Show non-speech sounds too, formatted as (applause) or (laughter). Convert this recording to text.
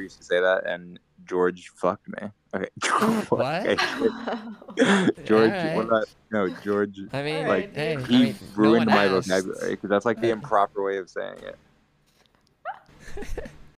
used to say that, and George fucked me. Okay. (laughs) What? Okay. (laughs) George, right. what about no George? I mean, Like hey, I he mean, ruined no my asked. vocabulary because that's like the improper way of saying it. (laughs)